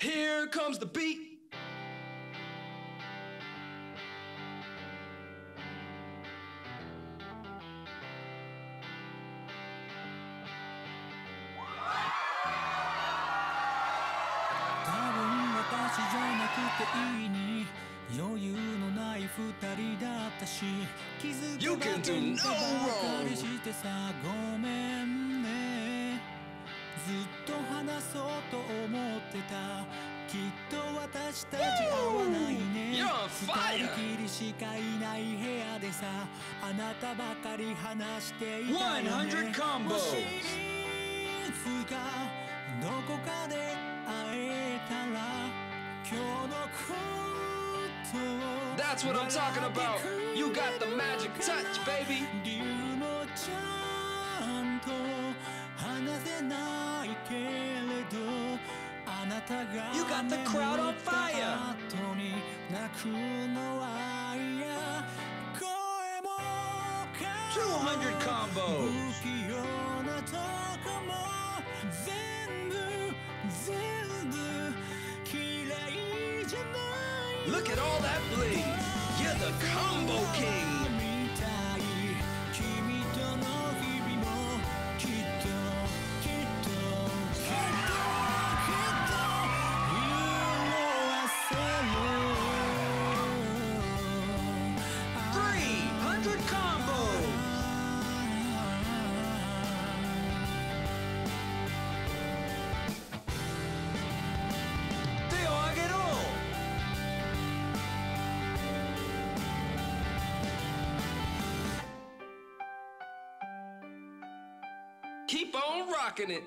Here comes the beat. You can do no wrong. してさご 話そうと思ってたきっと私たち合わないね二.人きりしかいない部屋でさあなたばかり話していたよね100 combos. もしいつかどこかで会えたら今日のことを That's what I'm talking about. You got the magic touch, baby. got the crowd on fire. Two hundred combos. Look at all that bling! You're the combo king. Keep on rocking it.